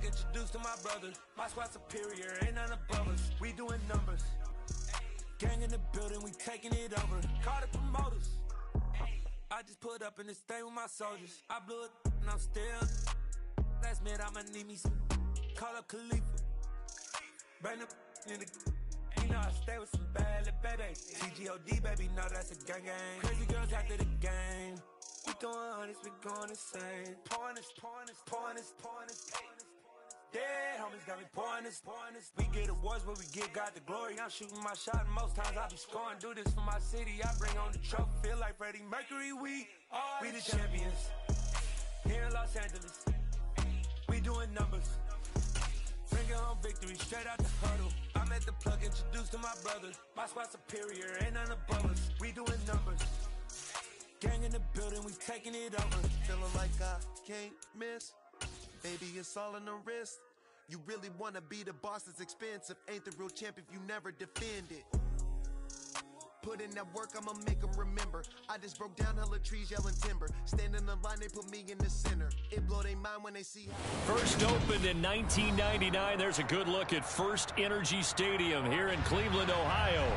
plug, introduced to my brother. My squad superior, ain't none above us. We doing numbers. Gang in the building, we taking it over. Call the promoters. I just put up in this thing with my soldiers. I blew it and I'm still. Last minute, I'ma need me some. Call up Khalifa. Bring the in the. You know I stay with some bad little baby. TGOD, baby, know that's a gang gang. Crazy girls after the game. We throwing hundreds, we going insane. Pouring this, pouring this, pouring this, pouring this, this. Dead homies got me pouring this, pouring this. We get awards, but we give God the glory. I'm shooting my shot, and most times I be scoring. Do this for my city, I bring on the trophy. Feel like Freddie Mercury, we are we the champions. Here in Los Angeles, we doing numbers. Bring home victory, straight out the huddle. I'm at the plug, introduced to my brothers. My squad superior, ain't none above us. We doing numbers. Gang in the building, we taking it over. Feeling like I can't miss. Baby, it's all in the wrist. You really wanna be the boss, it's expensive. Ain't the real champ if you never defend it. Put in that work, I'ma make them remember. I just broke down hella trees, yelling timber. Stand in the line, they put me in the center. It blow their mind when they see First opened in 1999. There's a good look at FirstEnergy Stadium here in Cleveland, Ohio.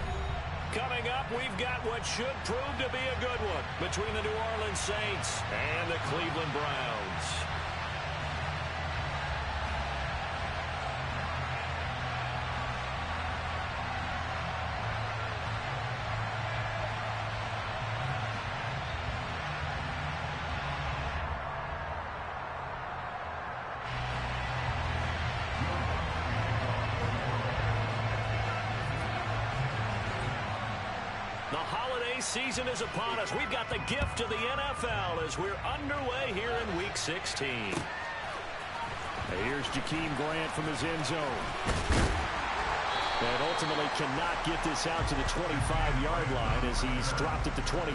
Coming up, we've got what should prove to be a good one between the New Orleans Saints and the Cleveland Browns. The holiday season is upon us. We've got the gift of the NFL as we're underway here in Week 16. Here's Jakeem Grant from his end zone. And ultimately cannot get this out to the 25-yard line as he's dropped it to 23.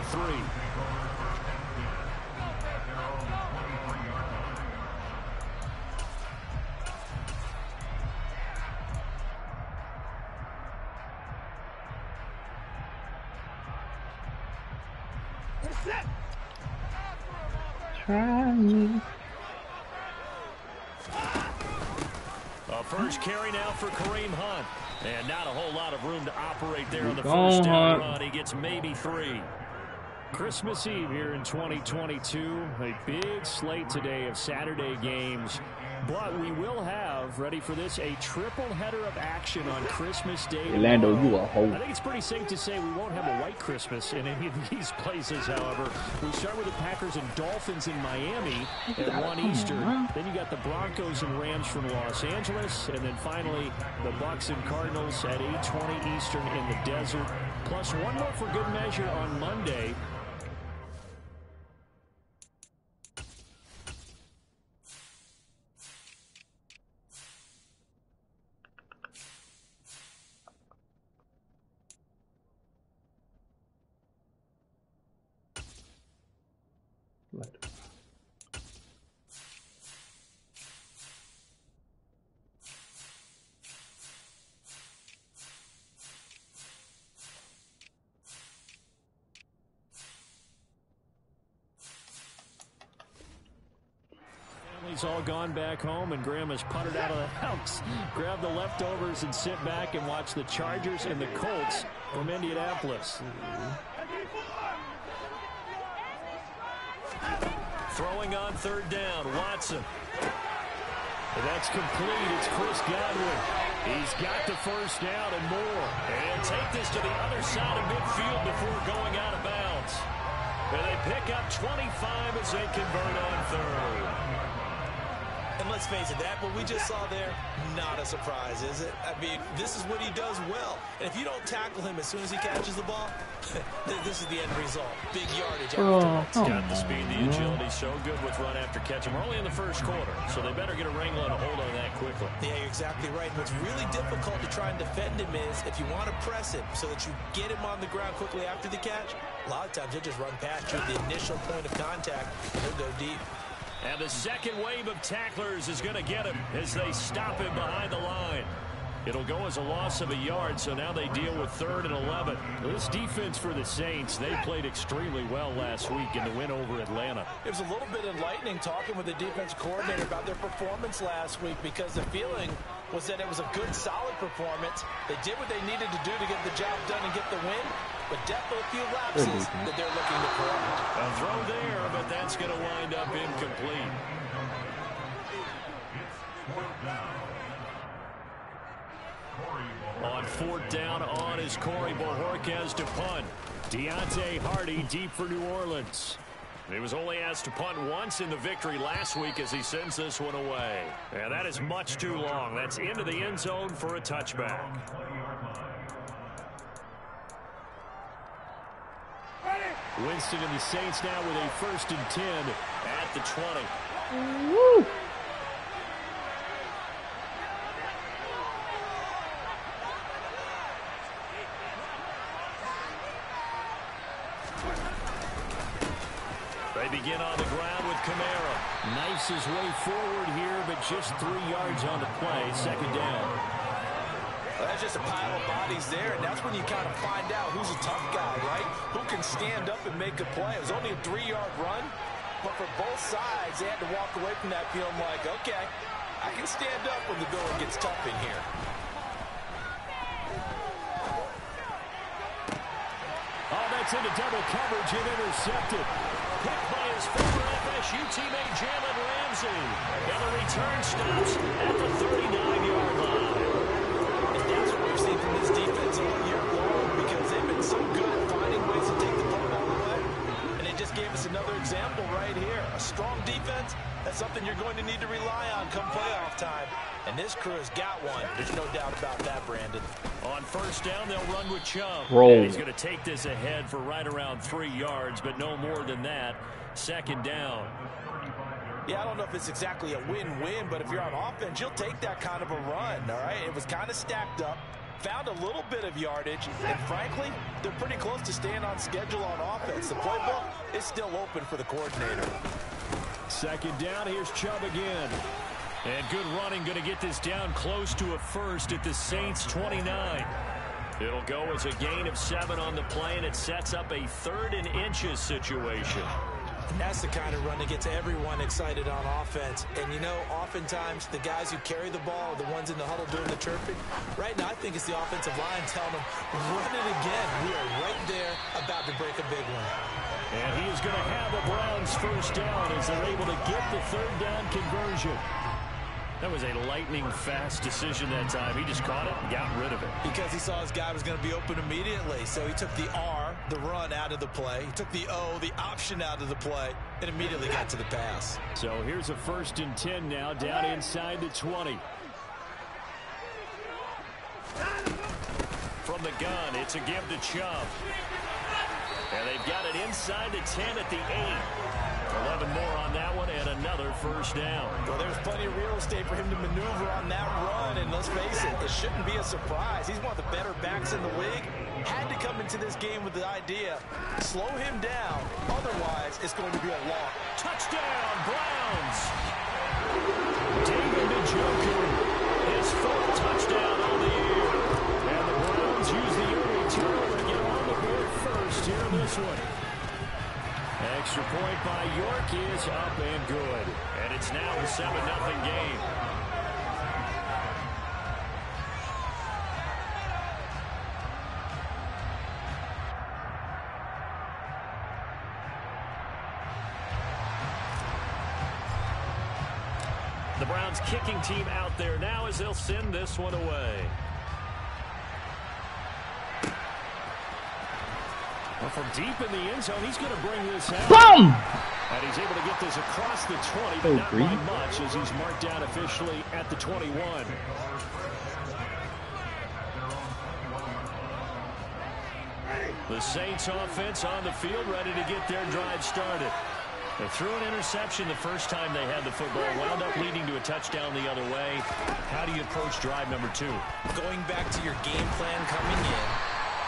For Kareem Hunt. And not a whole lot of room to operate there on the Go first down run. He gets maybe three. Christmas Eve here in 2022. A big slate today of Saturday games. But we will have, ready for this, a triple header of action on Christmas Day. Orlando, you a hoe. I think it's pretty safe to say we won't have a white Christmas in any of these places, however. We start with the Packers and Dolphins in Miami at 1 Eastern. Then you got the Broncos and Rams from Los Angeles. And then finally, the Bucks and Cardinals at 8.20 Eastern in the desert. Plus one more for good measure on Monday. What? Family's all gone back home, and Graham has puttered out of Grab the leftovers and sit back and watch the Chargers and the Colts from Indianapolis. Throwing on third down, Watson. And that's complete. It's Chris Godwin. He's got the first down and more. And take this to the other side of midfield before going out of bounds. And they pick up 25 as they convert on third. And let's face it, that what we just saw there, not a surprise, is it? I mean, this is what he does well. And if you don't tackle him as soon as he catches the ball, this is the end result. Big yardage Oh, afterwards. come Got the speed, the agility, so good with run after catch. And we're only in the first quarter, so they better get a wrangle and a hold on that quickly. Yeah, you're exactly right. What's really difficult to try and defend him is if you want to press him so that you get him on the ground quickly after the catch, a lot of times he'll just run past you at the initial point of contact and he'll go deep. And the second wave of tacklers is going to get him as they stop him behind the line. It'll go as a loss of a yard, so now they deal with third and 11. This defense for the Saints, they played extremely well last week in the win over Atlanta. It was a little bit enlightening talking with the defense coordinator about their performance last week because the feeling was that it was a good, solid performance. They did what they needed to do to get the job done and get the win, but definitely a few lapses that they're looking to correct. A throw there, but that's going to wind up incomplete. On fourth down on is Corey Bojorquez to punt. Deonte Harty deep for New Orleans. He was only asked to punt once in the victory last week as he sends this one away. And that is much too long. That's into the end zone for a touchback. Winston and the Saints now with a first and 10 at the 20. Woo! They begin on the ground with Kamara. Knifes his way forward here, but just three yards on the play. Second down. That's just a pile of bodies there, and that's when you kind of find out who's a tough guy, right? Who can stand up and make a play. It was only a three-yard run, but for both sides, they had to walk away from that feeling like, okay, I can stand up when the going gets tough in here. Oh, that's into double coverage and intercepted. Picked by his former FSU teammate Jalen Ramsey. And the return stops at the 39-yard line. This defense all year long because they've been so good at finding ways to take the football away. And it just gave us another example right here. A strong defense, that's something you're going to need to rely on come playoff time. And this crew has got one. There's no doubt about that, Brandon. On first down, they'll run with Chubb. Roll. And he's going to take this ahead for right around three yards, but no more than that. Second down. Yeah, I don't know if it's exactly a win-win, but if you're on offense, you'll take that kind of a run, all right? It was kind of stacked up, found a little bit of yardage, and frankly, they're pretty close to staying on schedule on offense. The playbook is still open for the coordinator. Second down, here's Chubb again. And good running, going to get this down close to a first at the Saints 29. It'll go as a gain of seven on the play, and it sets up a third and inches situation. That's the kind of run that gets everyone excited on offense. And you know, oftentimes the guys who carry the ball the ones in the huddle doing the chirping. Right now, I think it's the offensive line telling them, run it again. We are right there about to break a big one. And he is going to have a Browns first down as they're able to get the third down conversion. That was a lightning-fast decision that time. He just caught it and got rid of it. Because he saw his guy was going to be open immediately. So he took the R, the run, out of the play. He took the O, the option out of the play, and immediately got to the pass. So here's a first and 10 now down inside the 20. From the gun, it's a give to Chubb. And they've got it inside the 10 at the 8. 11 more on that one and another first down. Well, there's plenty of real estate for him to maneuver on that run, and let's face it, it shouldn't be a surprise. He's one of the better backs in the league. Had to come into this game with the idea, slow him down, otherwise it's going to be a long. Touchdown, Browns! David Njoku, his fourth touchdown on the year. And the Browns use the early turnover to get on the board first here in this one. Extra point by York is up and good. And it's now a 7-0 game. The Browns kicking team out there now as they'll send this one away. Well, from deep in the end zone, he's going to bring this out. Boom! And he's able to get this across the 20, but Oh, not green. by much as he's marked down officially at the 21. The Saints offense on the field ready to get their drive started. They threw an interception the first time they had the football, wound up leading to a touchdown the other way. How do you approach drive number two? Going back to your game plan coming in,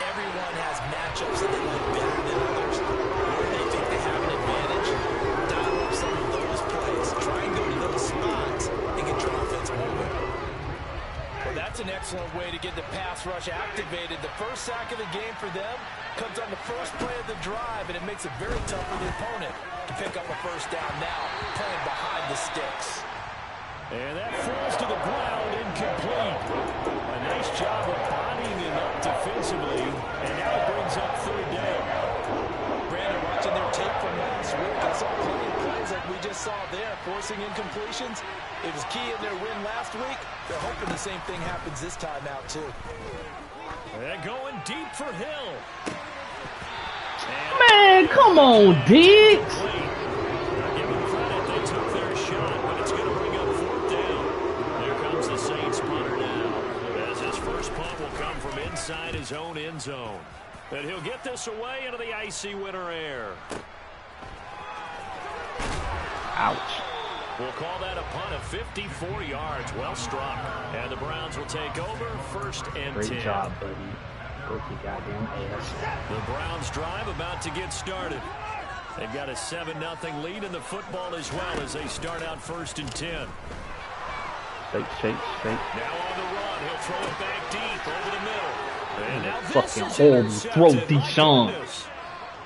everyone has matchups that they like better than others. Where they think they have an advantage, dial up some of those plays. Try and go to those spots and get your offense moving. Well, that's that's an excellent way to get the pass rush activated. The first sack of the game for them comes on the first play of the drive, and it makes it very tough for the opponent to pick up a first down now, playing behind the sticks. And that falls to the ground incomplete. A nice job of bodying him up defensively, and now it brings up third down. Brandon, watching their tape from last week, I saw plenty of plays like we just saw there, forcing incompletions. It was key in their win last week. They're hoping the same thing happens this time out, too. They're going deep for Hill. Man, come on, Diggs. Now give them credit, they took their shot, but it's going to bring up fourth down. There comes the Saints punter now. As his first punt will come from inside his own end zone. And he'll get this away into the icy winter air. Ouch. We'll call that a punt of 54 yards. Well struck. And the Browns will take over first and Great 10. job, buddy. Your goddamn ass. The Browns drive about to get started. They've got a 7-0 lead in the football as well as they start out first and 10. Shake, shake, shake. Now on the run, he'll throw it back deep over the middle. And now Fucking is horrible throw, My Deshaun.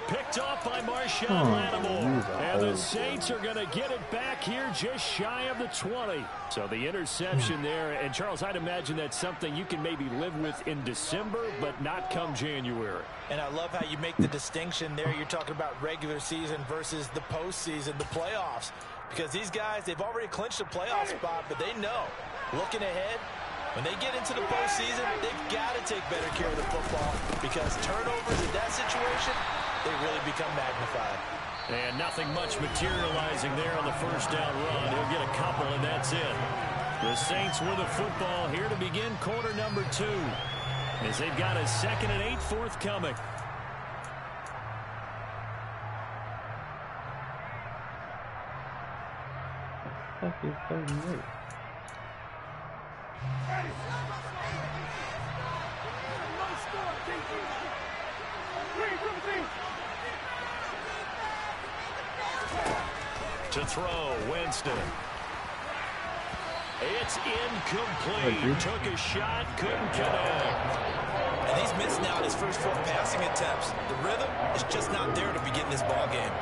Picked off by Marshon Oh, Lattimore. he's a And the. Saints are going to get it back here just shy of the 20. So the interception there. And Charles, I'd imagine that's something you can maybe live with in December, but not come January. And I love how you make the distinction there. You're talking about regular season versus the postseason, the playoffs. Because these guys, they've already clinched a playoff spot, but they know, looking ahead, when they get into the postseason, they've got to take better care of the football because turnovers in that situation, they really become magnified. And nothing much materializing there on the first down run. He'll get a couple, and that's it. The Saints with the football here to begin quarter number two. As they've got a second and eight forthcoming. Fuck is 38? To throw, Winston. It's incomplete. dude. Took a shot, couldn't connect. And he's missing out his first four passing attempts. The rhythm is just not there to begin this ball game.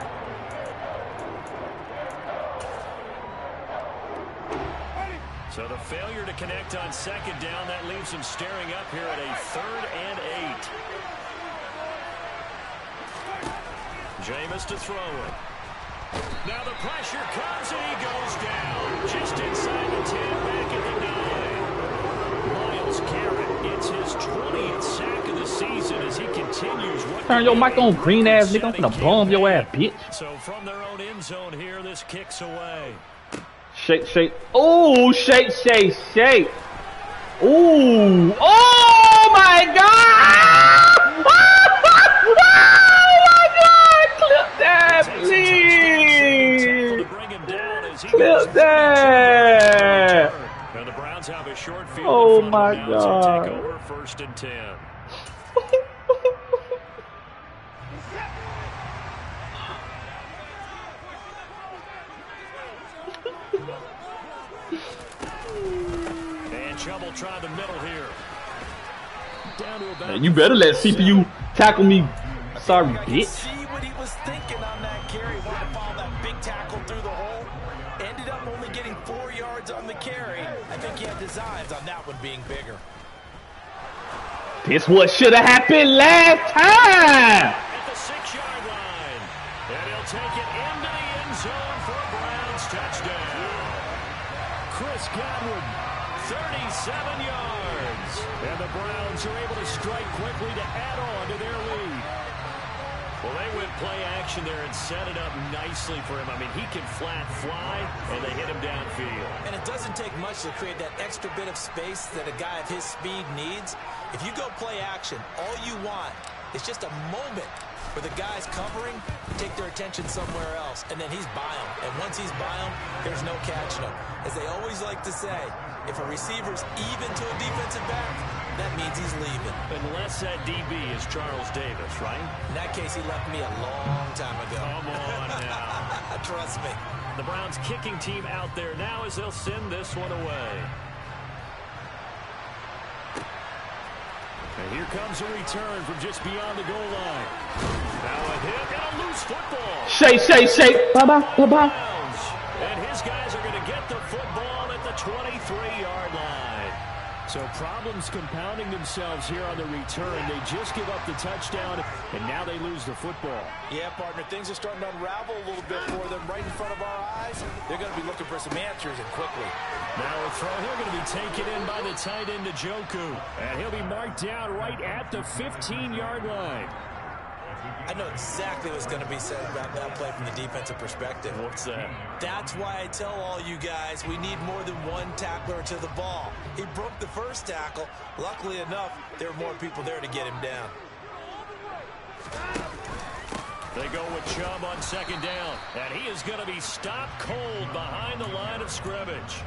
So the failure to connect on second down, that leaves him staring up here at a third and eight. Jameis to throw it. Now the pressure comes and he goes down. Just inside the 10, back at the 9. Myles Garrett, it's his 20th sack of the season as he continues what Turn your mic on, green ass nigga. I'm finna bomb your ass, bitch. So from their own end zone here, this kicks away. Shake, shake. Oh, shake, shake, shake. Ooh. Oh my god! Oh my god! Clip that, Takes a touchdown, tackle please! to bring him down as he Clip goes for the that! return. And the Browns have a short field Oh my of them now as they God. first and 10. And Chubb'll try the middle here. Down to about You better let CPU tackle me. Sorry, bitch. see what he was thinking on that carry. Wanted to follow that big tackle through the hole. Ended up only getting four yards on the carry. I think he had designs on that one being bigger. This what should have happened last time. Nicely for him. I mean, he can flat fly, and they hit him downfield. And it doesn't take much to create that extra bit of space that a guy of his speed needs. If you go play action, all you want is just a moment where the guy's covering, take their attention somewhere else, and then he's by him. And once he's by him, there's no catching him. As they always like to say, if a receiver's even to a defensive back, that means he's leaving. Unless that DB is Charles Davis, right? In that case, he left me a long time ago. Come on now. Trust me. The Browns kicking team out there now as they'll send this one away. And here comes a return from just beyond the goal line. Now a hit and a loose football. Shake, shake, shake. Bye bye, bye bye. And his guys are going to get the football at the 23-yard line. So problems compounding themselves here on the return. They just give up the touchdown, and now they lose the football. Yeah, partner, things are starting to unravel a little bit for them right in front of our eyes. They're going to be looking for some answers and quickly. Now a throw here going to be taken in by the tight end Njoku. And he'll be marked down right at the 15-yard line. I know exactly what's going to be said about that play from the defensive perspective. What's that? That's why I tell all you guys we need more than one tackler to the ball. He broke the first tackle. Luckily enough, there were more people there to get him down. They go with Chubb on second down. And he is going to be stopped cold behind the line of scrimmage.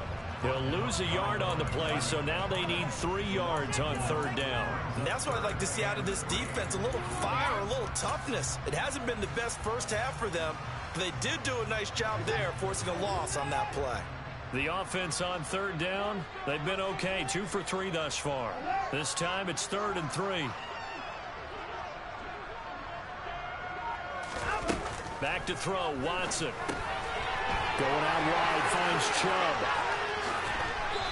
He'll lose a yard on the play, so now they need three yards on third down. And that's what I'd like to see out of this defense, a little fire, a little toughness. It hasn't been the best first half for them, but they did do a nice job there forcing a loss on that play. The offense on third down, they've been okay, two for three thus far. This time it's third and three. Back to throw, Watson. Going out wide, finds Chubb.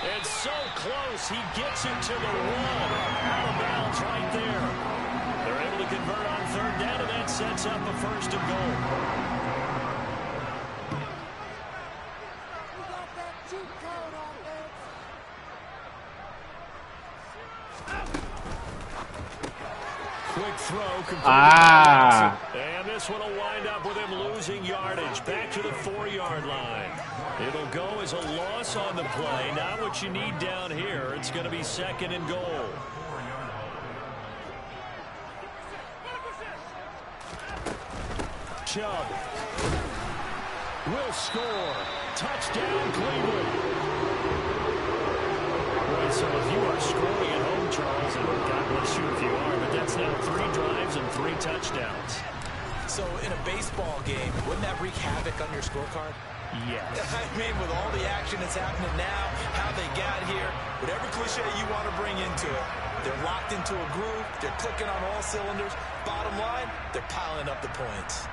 It's so close, he gets it to the wall. Out of bounds right there. They're able to convert on third down, and that sets up a first and goal. Quick throw. Ah. And this one will wind up with him losing yardage. Back to the four-yard line. It'll go as a loss on the play. Not what you need down here. It's going to be second and goal. Chubb will score. Touchdown, Cleveland. Boy, so if you are scoring at home, Charles, and God bless you if you are, but that's now three drives and three touchdowns. So in a baseball game, wouldn't that wreak havoc on your scorecard? Yes. I mean, with all the action that's happening now, how they got here, whatever cliche you want to bring into it, they're locked into a groove, they're clicking on all cylinders. Bottom line, they're piling up the points.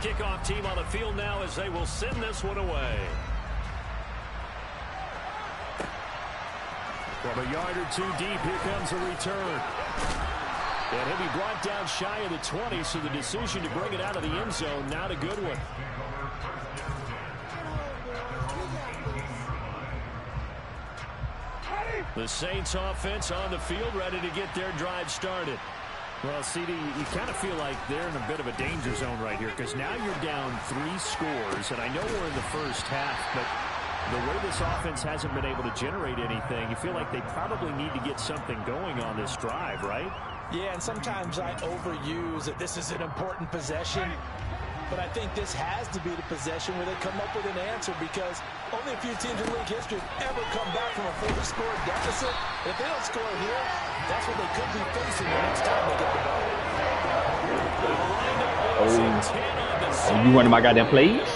Kickoff team on the field now as they will send this one away. From a yard or two deep, here comes a return. And he'll be brought down shy of the 20, so the decision to bring it out of the end zone, not a good one. The Saints offense on the field ready to get their drive started. Well, CD, you kind of feel like they're in a bit of a danger zone right here because now you're down three scores, and I know we're in the first half, but the way this offense hasn't been able to generate anything, you feel like they probably need to get something going on this drive, right? Yeah, and sometimes I overuse that this is an important possession. But I think this has to be the possession where they come up with an answer because only a few teams in league history have ever come back from a four-score deficit. If they don't score here, that's what they could be facing the next time they get the ball. Oh. You running my goddamn plays?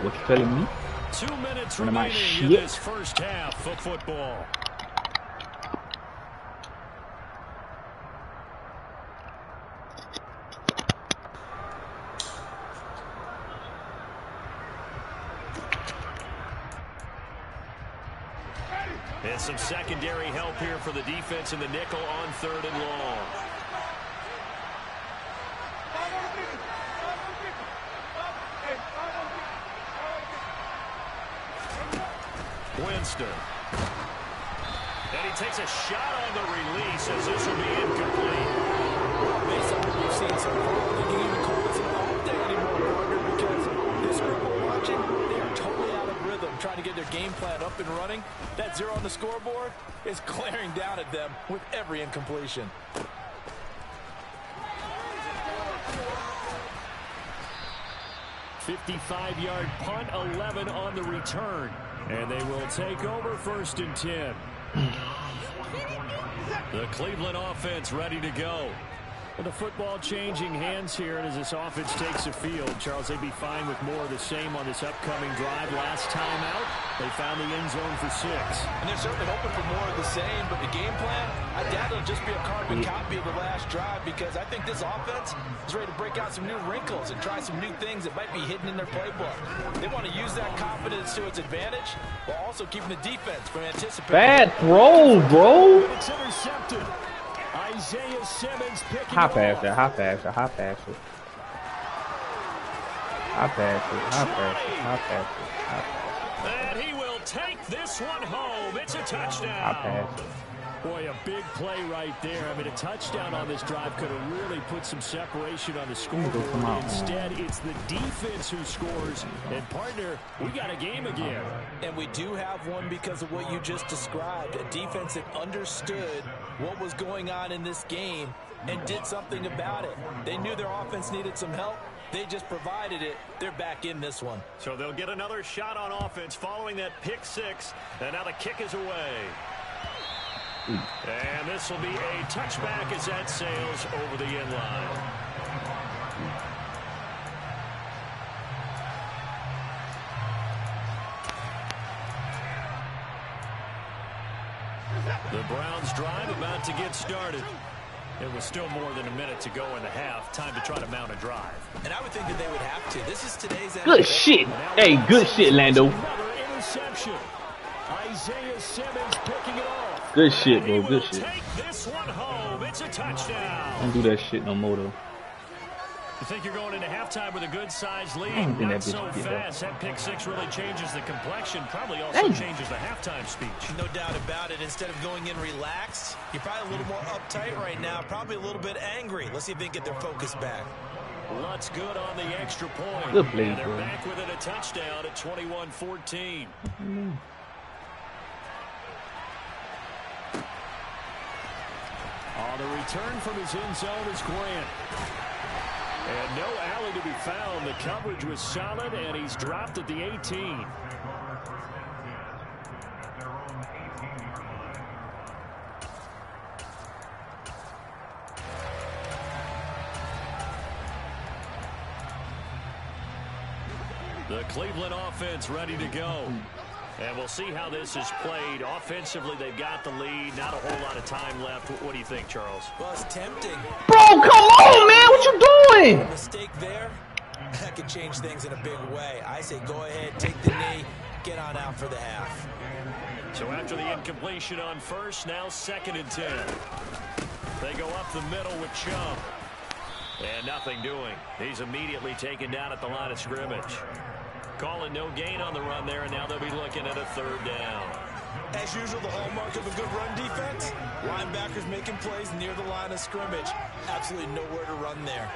What you telling me? Two minutes One of my remaining in shit. this first half of football. Some secondary help here for the defense in the nickel on third and long. Winston. And he takes a shot on the release as this will be incomplete. Based on what we've seen so far, they can even call this an off day anymore, partner, because this group we're watching, they are totally out of rhythm, trying to get their game plan up and running. That zero on the scoreboard is glaring down at them with every incompletion. Fifty-five yard punt, 11 on the return. And they will take over first and 10. The Cleveland offense ready to go. With the football changing hands here, and as this offense takes the field, Charles, they'd be fine with more of the same on this upcoming drive. Last time out, they found the end zone for six. And they're certainly hoping for more of the same, but the game plan, I doubt it'll just be a carbon copy of the last drive because I think this offense is ready to break out some new wrinkles and try some new things that might be hidden in their playbook. They want to use that confidence to its advantage while also keeping the defense from anticipating. Bad throw, bro. It's intercepted. Isaiah Simmons picking High it pass off. it, high pass it, high pass it. High pass it, high pass it, high pass it, high pass And he will take this one home. It's a touchdown. pass it. Boy, a big play right there. I mean, a touchdown on this drive could have really put some separation on the scoreboard. Instead, it's the defense who scores. And, partner, we got a game again. And we do have one because of what you just described. A defense that understood what was going on in this game and did something about it. They knew their offense needed some help. They just provided it. They're back in this one. So they'll get another shot on offense following that pick six. And now the kick is away. And this will be a touchback as that sails over the end line. The Browns drive about to get started. It was still more than a minute to go in the half. Time to try to mount a drive. And I would think that they would have to. This is today's Good NFL. shit. Hey, good shit, Lando. Another interception. Isaiah Simmons picking it off. Good shit, bro. Good shit. Take this one home. It's a touchdown. Don't do that shit no more though. You think you're going into halftime with a good sized lead? think Not that so bitch get fast. That pick six really changes the complexion. Probably also Hey. changes the halftime speech. No doubt about it. Instead of going in relaxed, you're probably a little more uptight right now. Probably a little bit angry. Let's see if they can get their focus back. Lutz good on the extra point. Good play, and they're bro. back within a touchdown at 21-14. On the return from his end zone is Grant. And no alley to be found. The coverage was solid, and he's dropped at the 18. The Cleveland offense ready to go. And we'll see how this is played. Offensively, they've got the lead. Not a whole lot of time left. What do you think, Charles? Well, it's tempting. Bro, come on, man. What you doing? Mistake there, that could change things in a big way. I say go ahead, take the knee, get on out for the half. So after the incompletion on first, now second and 10. They go up the middle with Chubb. And nothing doing. He's immediately taken down at the line of scrimmage. Calling no gain on the run there, and now they'll be looking at a third down. As usual, the hallmark of a good run defense, linebackers making plays near the line of scrimmage. Absolutely nowhere to run there.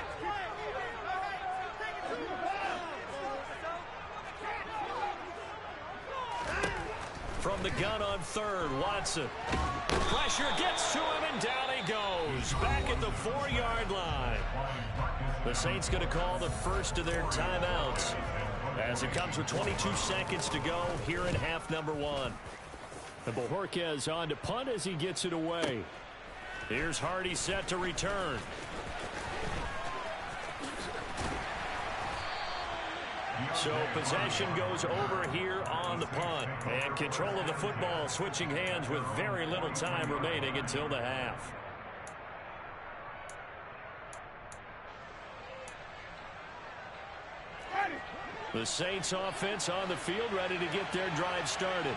From the gun on third, Watson. Pressure gets to him, and down he goes. Back at the four-yard line. The Saints going to call the first of their timeouts as it comes with 22 seconds to go here in half number one. The Bojorquez on to punt as he gets it away. Here's Harty set to return. So possession goes over here on the punt. And control of the football switching hands with very little time remaining until the half. The Saints offense on the field ready to get their drive started.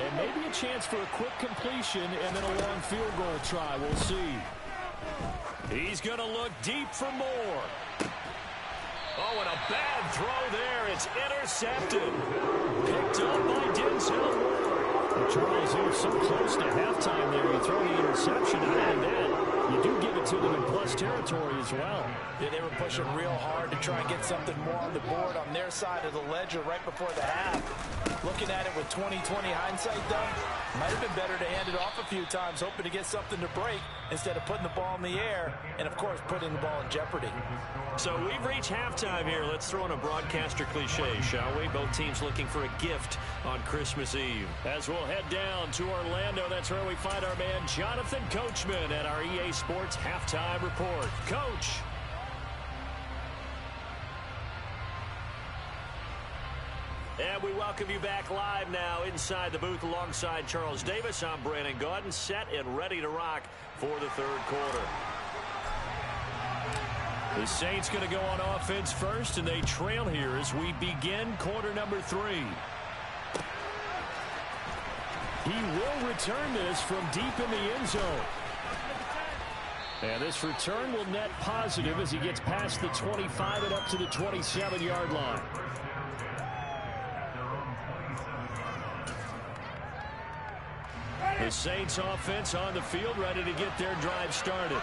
And maybe a chance for a quick completion and then a long field goal try. We'll see. He's going to look deep for more. Oh, and a bad throw there. It's intercepted. Picked up by Denzel Ward. Charles, you're so close to halftime there. You throw the interception, and that, you do give it to them in plus territory as well. Yeah, they were pushing real hard to try and get something more on the board on their side of the ledger right before the half. Looking at it with 20-20 hindsight, though, might have been better to hand it off a few times, hoping to get something to break instead of putting the ball in the air and, of course, putting the ball in jeopardy. So we've reached halftime here. Let's throw in a broadcaster cliche, shall we? Both teams looking for a gift on Christmas Eve. As we'll head down to Orlando, that's where we find our man Jonathan Coachman at our EA Sports Halftime Report. Coach. And we welcome you back live now inside the booth alongside Charles Davis. I'm Brandon Gaudin, set and ready to rock for the third quarter. The Saints going to go on offense first, and they trail here as we begin quarter number three. He will return this from deep in the end zone. And this return will net positive as he gets past the 25 and up to the 27-yard line. The Saints offense on the field ready to get their drive started.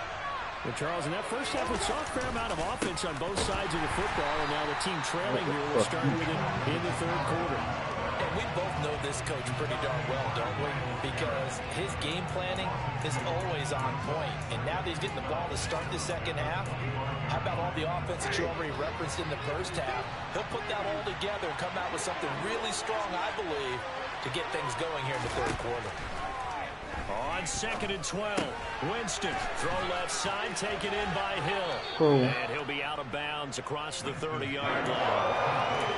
Well, Charles, in that first half, we saw a fair amount of offense on both sides of the football, and now the team trailing here will start with it in the third quarter. We both know this coach pretty darn well, don't we? Because his game planning is always on point. And now that he's getting the ball to start the second half, how about all the offense that you already referenced in the first half? He'll put that all together and come out with something really strong, I believe, to get things going here in the third quarter. On second and 12, Winston, throw left side, taken in by Hill. Oh. And he'll be out of bounds across the 30-yard line.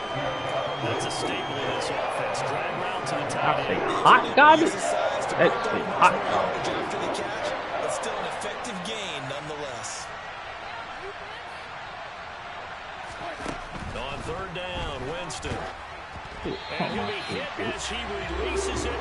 That's a staple of this offense. Drag route to the top. That's a hot garbage. Uses size to That's a hot yardage garbage. after the catch, but still an effective gain nonetheless. On third down, Winston. And he'll be hit as he releases it,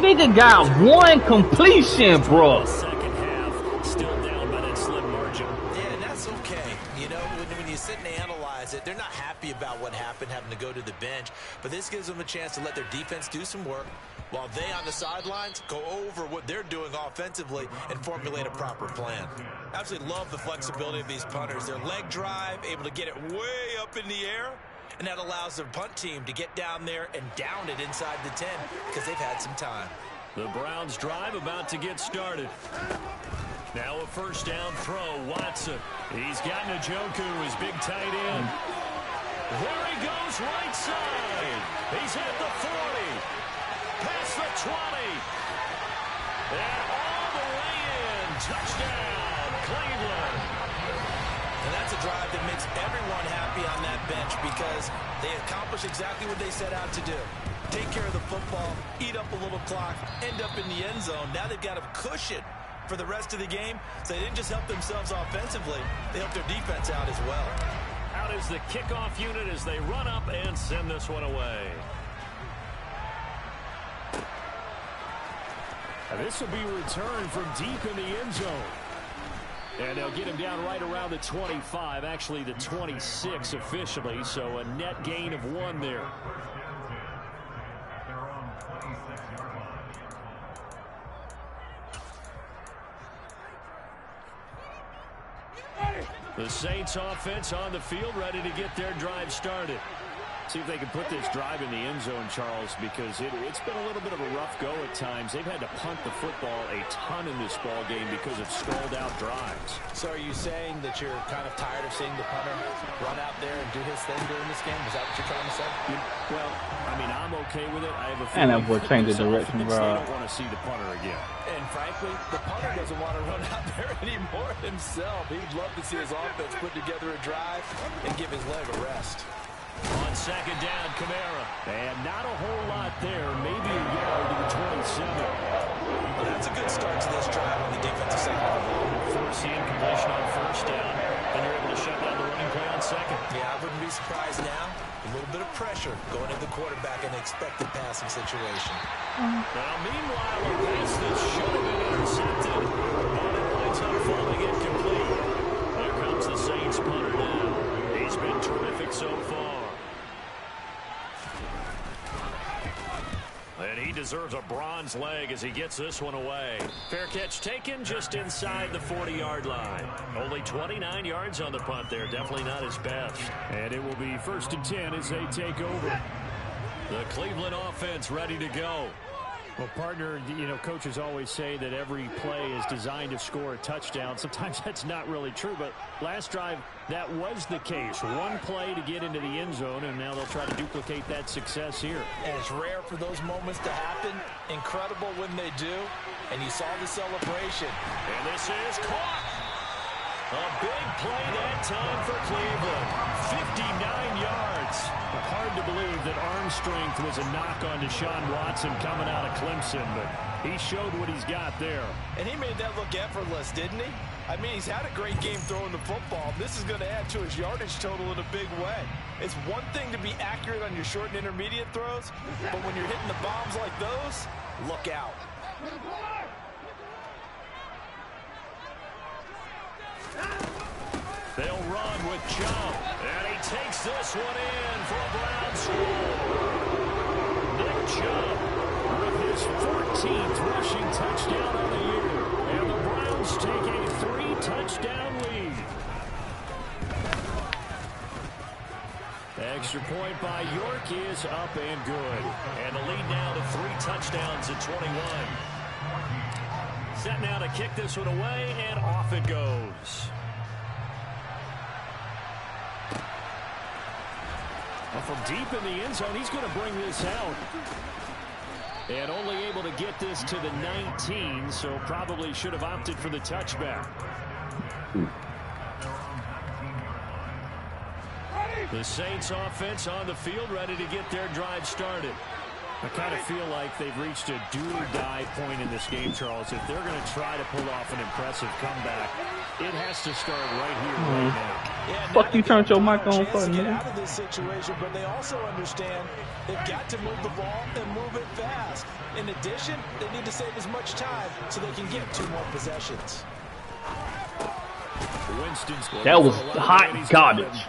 Nigga got one completion, bro. Second half, still down by that slim margin. Yeah, and that's okay. You know, when, when you sit and analyze it, they're not happy about what happened, having to go to the bench. But this gives them a chance to let their defense do some work while they on the sidelines go over what they're doing offensively and formulate a proper plan. Absolutely love the flexibility of these punters. Their leg drive, able to get it way up in the air, and that allows their punt team to get down there and down it inside the 10 because they've had some time. The Browns drive about to get started. Now a first down throw, Watson. He's got Njoku, his big tight end. There he goes, right side. He's at the 40. Past the 20. And all the way in. Touchdown, Cleveland. And that's a drive that makes everyone happy on that bench because they accomplish exactly what they set out to do. Take care of the football, eat up a little clock, end up in the end zone. Now they've got a cushion for the rest of the game. So they didn't just help themselves offensively, they helped their defense out as well. Out is the kickoff unit as they run up and send this one away. This will be returned from deep in the end zone. And they'll get him down right around the 25, actually the 26 officially, so a net gain of one there. The Saints offense on the field ready to get their drive started. See if they can put this drive in the end zone, Charles, because it, it's been a little bit of a rough go at times. They've had to punt the football a ton in this ball game because of stalled out drives. So are you saying that you're kind of tired of seeing the punter run out there and do his thing during this game? Is that what you're trying to say? Well, I mean, I'm okay with it. I have a And that feeling boy changed the this direction, offense, bro. They don't want to see the punter again. And frankly, the punter doesn't want to run out there anymore himself. He'd love to see his offense put together a drive and give his leg a rest. On second down, Kamara. And not a whole lot there. Maybe a yard to the 27. Well, that's a good start to this drive on the defensive side of the ball. Force the incompletion on first down. And you're able to shut down the running play on second. Yeah, I wouldn't be surprised now. A little bit of pressure going at the quarterback in an expected passing situation. Now, meanwhile, a pass that should have been intercepted. And it winds up falling incomplete. Here comes the Saints punter now. He's been terrific so far. And he deserves a bronze leg as he gets this one away. Fair catch taken just inside the 40-yard line. Only 29 yards on the punt there. Definitely not his best. And it will be first and 10 as they take over. The Cleveland offense ready to go. Well, partner, you know, coaches always say that every play is designed to score a touchdown. Sometimes that's not really true, but last drive, that was the case. One play to get into the end zone, and now they'll try to duplicate that success here. And it's rare for those moments to happen. Incredible when they do. And you saw the celebration. And this is caught. A big play that time for Cleveland. 59 yards. Hard to believe that arm strength was a knock on Deshaun Watson coming out of Clemson, but he showed what he's got there. And he made that look effortless, didn't he? I mean, he's had a great game throwing the football. This is going to add to his yardage total in a big way. It's one thing to be accurate on your short and intermediate throws, but when you're hitting the bombs like those, look out. They'll run with Chubb. Takes this one in for a Brown score. Nick Chubb with his 14th rushing touchdown of the year. And the Browns take a three-touchdown lead. Extra point by York is up and good. And the lead now to three touchdowns at 21. Set now to kick this one away, and off it goes. Well, from deep in the end zone, he's going to bring this out. And only able to get this to the 19, so probably should have opted for the touchback. The Saints offense on the field ready to get their drive started. I kind of feel like they've reached a do-or-die point in this game, Charles. If they're going to try to pull off an impressive comeback, it has to start right here, mm -hmm. right now. Yeah, Fuck you turned your mic on for get out of this situation, but they also understand they've got to move the ball and move it fast. In addition, they need to save as much time so they can get two more possessions. That was hot garbage.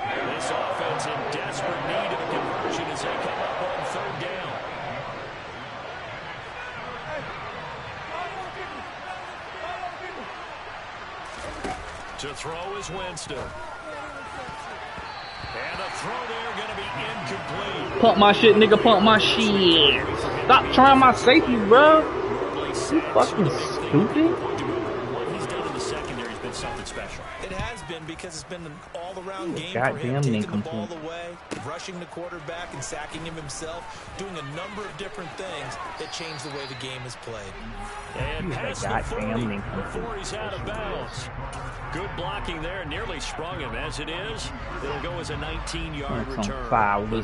This offense in desperate need of a conversion as they come up on third down. To throw is Winston. And the throw there going to be incomplete. Pump my shit, nigga. Pump my shit. Stop trying my safety, bro. You fucking stupid. Because it's been an all-around game God for him, taking the ball away, rushing the quarterback and sacking him himself, doing a number of different things that change the way the game is played. And past the 40 before he's out of bounds. Good blocking there, nearly sprung him. As it is, it'll go as a 19-yard return.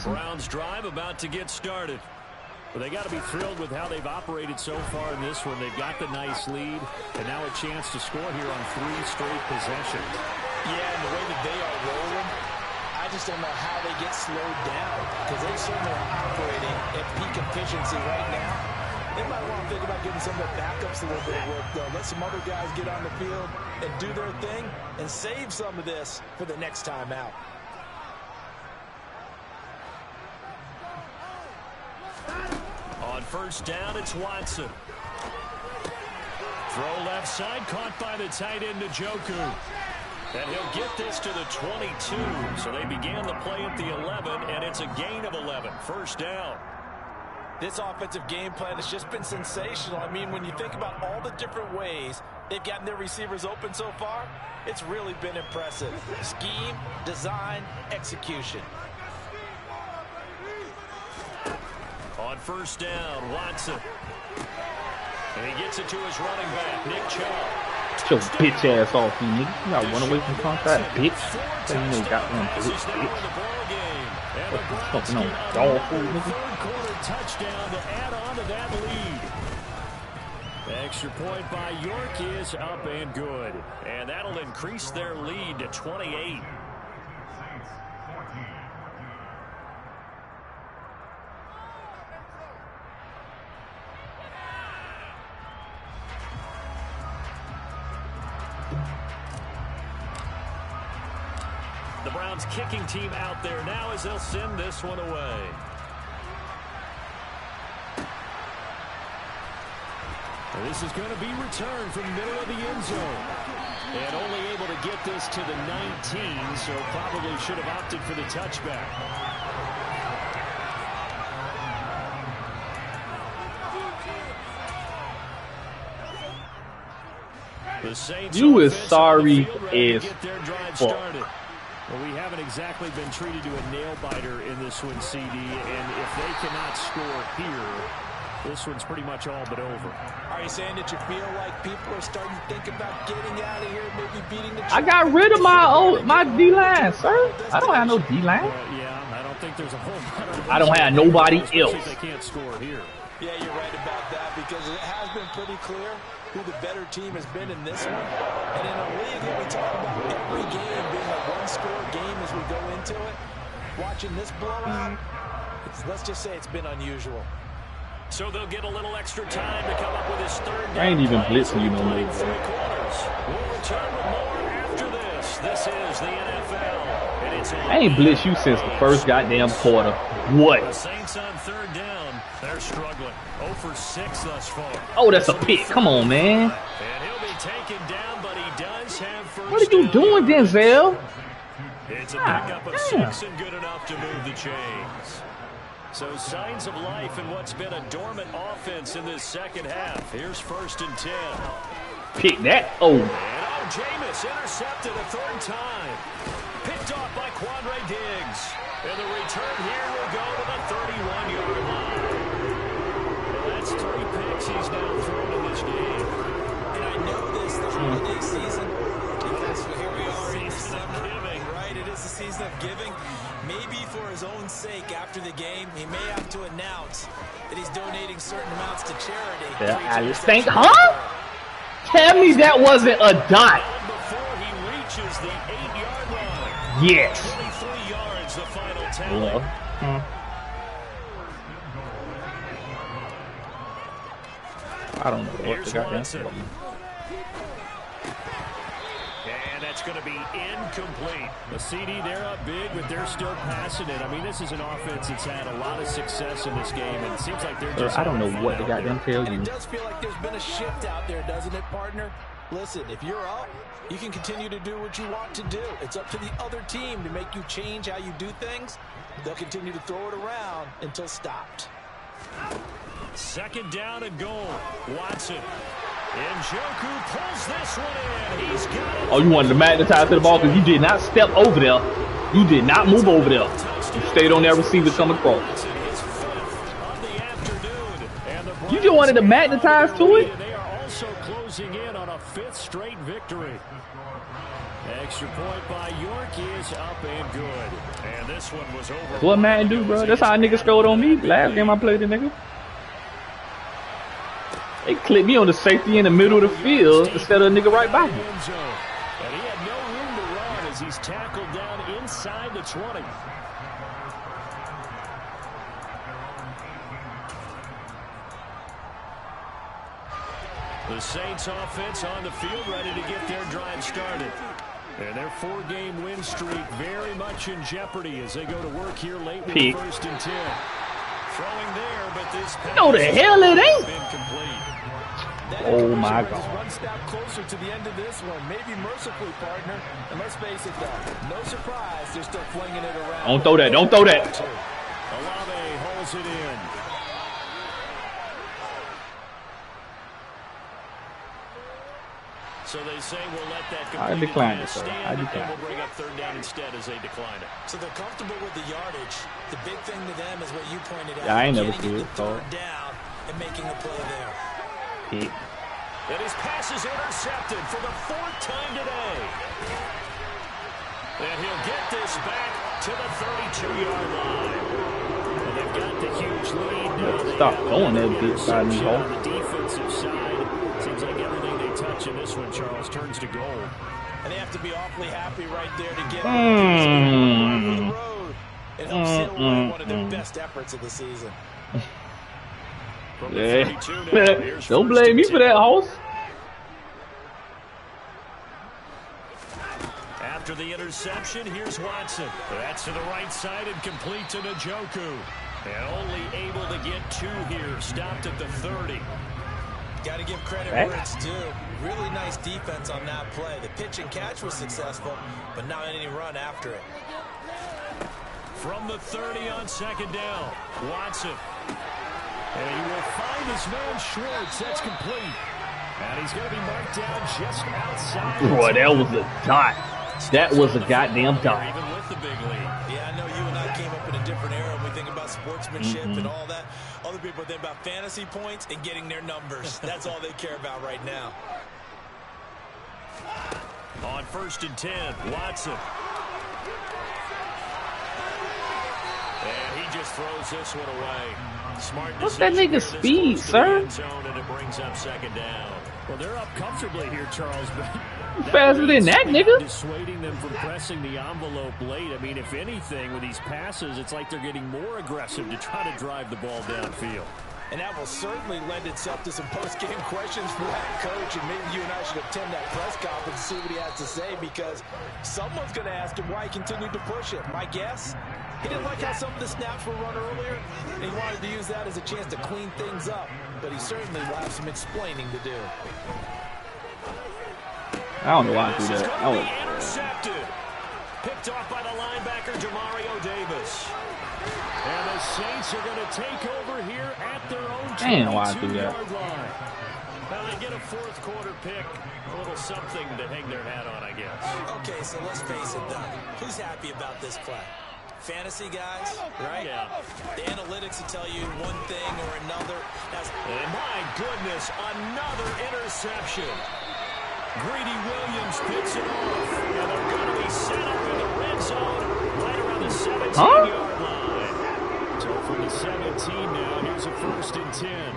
The Browns drive about to get started. But they got to be thrilled with how they've operated so far in this one. They've got the nice lead, and now a chance to score here on three straight possessions. Yeah, and the way that they are rolling, I just don't know how they get slowed down because they certainly are operating at peak efficiency right now. They might want to think about getting some of their backups a little bit of work, though. Let some other guys get on the field and do their thing and save some of this for the next time out. On first down, it's Watson. Throw left side, caught by the tight end, Njoku. And he'll get this to the 22. So they began the play at the 11, and it's a gain of 11. First down. This offensive game plan has just been sensational. I mean, when you think about all the different ways they've gotten their receivers open so far, it's really been impressive. Scheme, design, execution. On first down, Watson. And he gets it to his running back, Nick Chubb. Get your bitch ass off me, nigga. You gotta run away from contact, bitch. So you know got one bitch, bitch. Fucking on dog food, nigga. Touchdown to add on to that lead. Extra point by York is up and good. And that'll increase their lead to 28. Browns kicking team out there now as they'll send this one away. This is going to be returned from middle of the end zone. And only able to get this to the 19, so probably should have opted for the touchback. You is sorry as. Well, we haven't exactly been treated to a nail-biter in this one, CD, and if they cannot score here, this one's pretty much all but over. Are you saying that you feel like people are starting to think about getting out of here, maybe beating the I got rid of my old my D line, sir. I don't have no D line. Uh, yeah, I don't think there's a whole lot of I don't have nobody else. They can't score here. Yeah, you're right about that because it has been pretty clear who the better team has been in this one. And in a league that we talk about every game being a one-score game as we go into it, watching this blowout, it's, let's just say it's been unusual. So they'll get a little extra time to come up with his third down. I ain't even play blitzing you no more, three bro. quarters. We'll return with more after this. This is the NFL. I ain't blitz you since the first goddamn quarter. The What? Saints on third down. They're struggling. 0 for 6 thus far. Oh, that's a pick. Come on, man. And he'll be taken down, but he does have first What are you down. doing, Denzel? It's a Ah, pickup of six and good enough to move the chains. So signs of life in what's been a dormant offense in this second half. Here's first and 10. Pick that. Oh, And oh, Jameis intercepted a third time. Picked off by Quandre Diggs. And the return here will go to the 31-yard line. Well, that's three picks he's now thrown in this game. And I know this the holiday season season of giving. Maybe for his own sake after the game, he may have to announce that he's donating certain amounts to charity. yeah, Alice. Think, huh? Tell me that wasn't a dot. Before he reaches the eight-yard line. Yes. 23 yards, the final tally. Well, hmm. I don't know what Here's the goddamn. Watson. And that's going to be incomplete. The CD, they're up big, but they're still passing it. I mean, this is an offense that's had a lot of success in this game, and it seems like they're just... I don't know what fun to out there. goddamn tell And you. it does feel like there's been a shift out there, doesn't it, partner? Listen, if you're up, you can continue to do what you want to do. It's up to the other team to make you change how you do things. They'll continue to throw it around until stopped. Second down and goal. Watson. Njoku pulls this one in. He's got. Oh, you wanted to magnetize to the ball because you did not step over there. You did not move over there. You stayed on that receiver coming across. Watson, his fifth of the afternoon. And the You just wanted to magnetize to it? They are also closing in on a fifth straight victory. Extra point by York is up and good. And this one was over. What Madden do, bro? That's how a nigga scored on me. Last game I played the nigga. They clipped me on the safety in the middle of the field instead of a nigga right by me. And he had no room to run as he's tackled down inside the 20. The Saints offense on the field ready to get their drive started. And their four-game win streak very much in jeopardy as they go to work here late with Peak. first and 10. Throwing there, but this No, the hell it ain't. incomplete. Oh that Oh, my God. One step closer to the end of this one. Maybe mercifully, partner. And let's face it, though. No surprise, they're still flinging it around. Don't throw that. Don't throw that. Olave holds it in. So they say we'll let that I completed decline pass it, sir. stand, I and decline we'll bring up third down instead as they decline it. So they're comfortable with the yardage. The big thing to them is what you pointed out. Yeah, I ain't never getting see the it, third down and making a play there. Pick. And his pass is intercepted for the fourth time today. And he'll get this back to the 32-yard line. And they've got the huge lead now. Stop throwing that bitch side hole. on the defensive side. Seems like everything they touch in this one, Charles, turns to gold. And they have to be awfully happy right there to get Mm. the road. It helps Mm, seal away one of their mm, mm. best efforts of the season. From the Yeah. now, Don't blame me for that, host. After the interception, here's Watson. That's to the right side and complete to Njoku. And only able to get two here. Stopped at the 30. Got to give credit where it's due. Really nice defense on that play. The pitch and catch was successful, but not any run after it. From the 30 on second down, Watson. And he will find his man Schwartz. That's complete. And he's going to be marked down just outside. Boy, that was a dot. That was a goddamn dot. Even with the big lead. Yeah, I know you and I came up in a different era when we think about sportsmanship Mm-hmm. and all that. Other people think about fantasy points and getting their numbers. That's all they care about right now. On first and 10, Watson. And he just throws this one away. Smart What's that decision. nigga's speed, close to the sir? end zone, and it brings up second down. Well, they're up comfortably here, Charles. Faster than that, nigga. Dissuading them from pressing the envelope late. I mean, if anything, with these passes, it's like they're getting more aggressive to try to drive the ball downfield. And that will certainly lend itself to some post-game questions for that coach. And maybe you and I should attend that press conference and see what he has to say because someone's going to ask him why he continued to push it. My guess, he didn't like how some of the snaps were run earlier, and he wanted to use that as a chance to clean things up. But he certainly will have some explaining to do. I don't know why I This do that. going I was, intercepted. Picked off by the linebacker, Demario Davis. And the Saints are going to take over here at their own Damn, why I do that? 22-yard line. Well, they get a fourth quarter pick. A little something to hang their hat on, I guess. Okay, so let's face it, Doug. Who's happy about this play? Fantasy guys, right? Yeah. The analytics will tell you one thing or another. That's And my goodness, another interception. Greedy Williams picks it off. And they're going to be set up in the red zone right around the 17-yard line. So from the 17 now, here's a first and 10.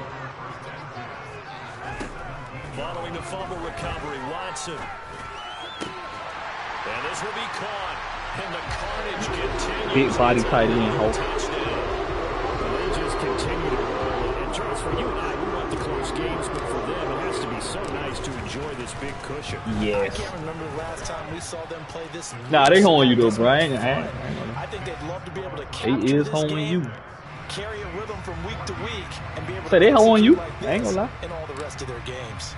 Following the fumble recovery, Watson. And this will be caught. And the carnage continues. Big body tight end, Hope. Touchdown. They just continue to roll. And Charles, for you and I, we want the close games, but for them, it has to be so nice to enjoy this big cushion. I yes. can't remember the last time we saw them play this. Nah, they holding you though, this bro. I ain't- I ain't- I ain't I think they'd love to be able to They capture is holding game, you. carry a rhythm from week to week, and be able Say to they holding you. execute like I ain't gonna lie. in all the rest of their games.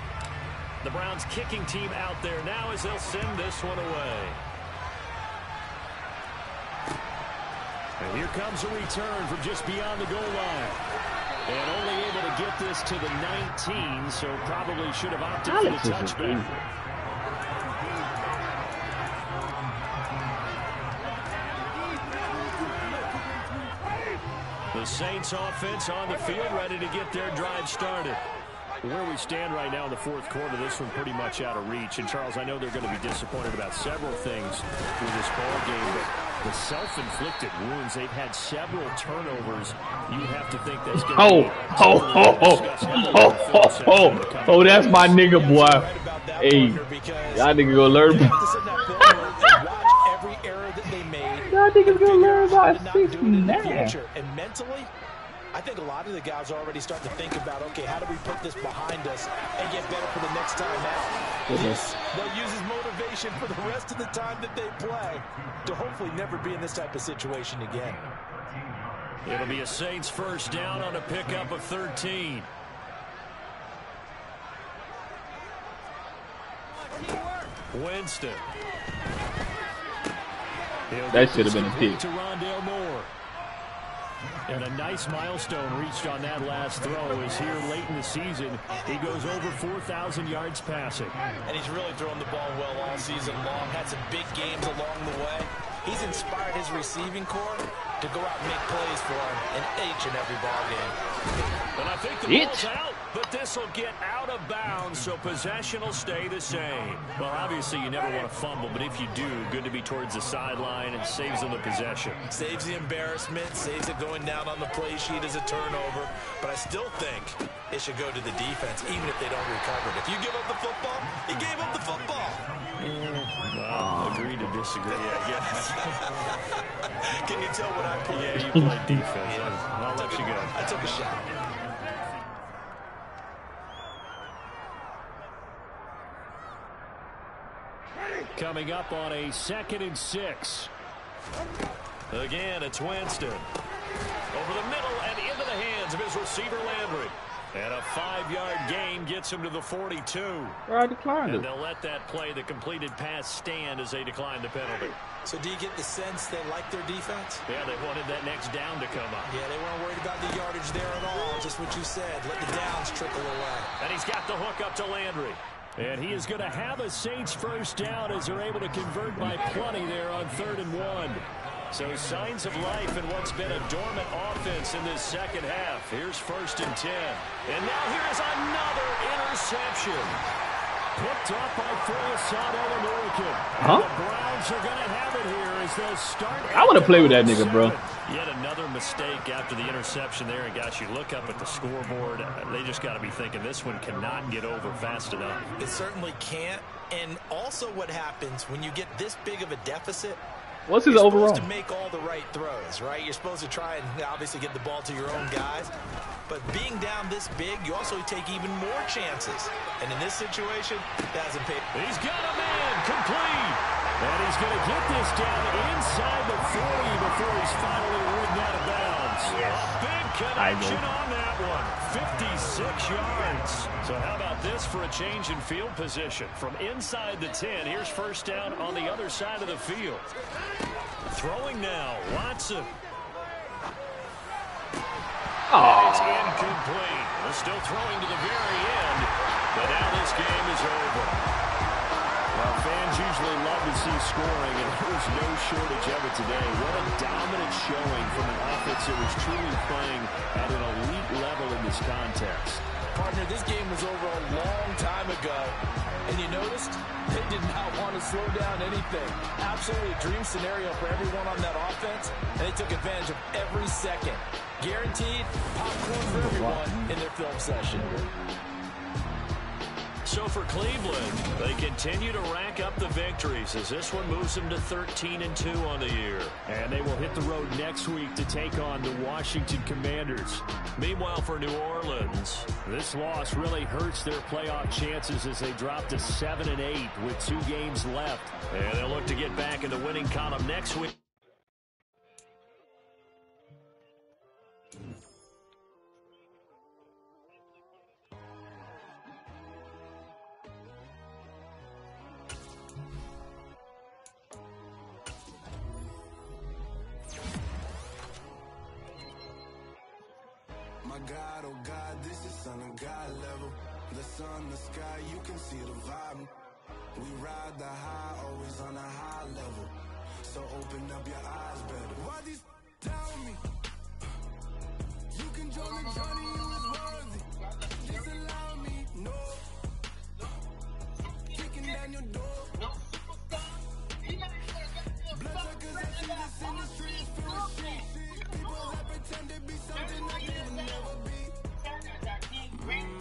The Browns kicking team out there now as they'll send this one away. And here comes a return from just beyond the goal line. And only able to get this to the 19, so probably should have opted Alex for the touchback. The Saints offense on the field ready to get their drive started. Where we stand right now in the fourth quarter, this one pretty much out of reach. And Charles, I know they're going to be disappointed about several things through this ball game, but the self-inflicted wounds, they've had several turnovers. You have to think that's going to Oh, be oh, oh, oh, oh, oh, oh, oh, oh, that's my nigga, boy. Right that, Hey, y'all niggas gonna learn. you have to sit in that film and watch every error that they made. Y'all niggas gonna learn figure out how about to not do it in the future. And mentally, I think a lot of the guys are already starting to think about, okay, how do we put this behind us and get better for the next time out? Goodness. They'll use as motivation for the rest of the time that they play to hopefully never be in this type of situation again. It'll be a Saints first down on a pickup of 13. Winston. That should have been a pick. To Rondale Moore. And a nice milestone reached on that last throw is here late in the season. He goes over 4,000 yards passing. And he's really thrown the ball well all season long. Had some big games along the way. He's inspired his receiving corps to go out and make plays for him in each and every ball game. And I think the It. ball's out, but this will get out of bounds, so possession will stay the same. Well, obviously you never want to fumble, but if you do, good to be towards the sideline and saves them the possession. Saves the embarrassment, saves it going down on the play sheet as a turnover. But I still think it should go to the defense, even if they don't recover it. If you give up the football, you gave up the football. Well, agree to disagree, I guess. Can you tell what I played? yeah, you play defense. I'll, I'll let you go. I took a shot. Coming up on a second and six. Again, it's Winston. Over the middle and into the hands of his receiver Landry. And a five-yard gain gets him to the 42. I declined And it. they'll let that play, the completed pass, stand as they decline the penalty. So do you get the sense they like their defense? Yeah, they wanted that next down to come up. Yeah, they weren't worried about the yardage there at all. Just what you said. Let the downs trickle away. And he's got the hook up to Landry. And he is going to have a Saints first down as they're able to convert by plenty there on third and one. So signs of life in what's been a dormant offense in this second half. Here's first and ten. And now here is another interception. Picked up by Folisado and Oregon. Huh? The Browns are going to have it here as they'll start. I wanna play with that nigga, bro. Yet another mistake after the interception there. And gosh, you look up at the scoreboard. They just got to be thinking this one cannot get over fast enough. It certainly can't. And also what happens when you get this big of a deficit, What's his You're overall? supposed to make all the right throws, right? You're supposed to try and obviously get the ball to your own guys. But being down this big, you also take even more chances. And in this situation, that hasn't paid. He's got a man complete. And he's going to get this down inside the 40 before he's finally I will. on that one. 56 yards. So how about this for a change in field position? From inside the 10, here's first down on the other side of the field. Throwing now, Watson. Oh. It's incomplete. They're still throwing to the very end, but now this game is over. Well, fans usually love to see scoring, and there was no shortage of it today. What a dominant showing from an offense that was truly playing at an elite level in this contest. Partner, this game was over a long time ago. And you noticed they did not want to slow down anything. Absolutely a dream scenario for everyone on that offense. And they took advantage of every second. Guaranteed popcorn for everyone in their film session. So for Cleveland, they continue to rack up the victories as this one moves them to 13 and 2 on the year. And they will hit the road next week to take on the Washington Commanders. Meanwhile, for New Orleans, this loss really hurts their playoff chances as they drop to 7 and 8 with two games left. And they'll look to get back in the winning column next week. God level. The sun, the sky, you can see the vibe. We ride the high, always on a high level. So open up your eyes better. Why these tell me? You can join the journey, you is worthy. Just allow me, no. Kicking down your door. Bloodsuckers that see this industry is full of shit. People that pretend to be something that they will never be. Queen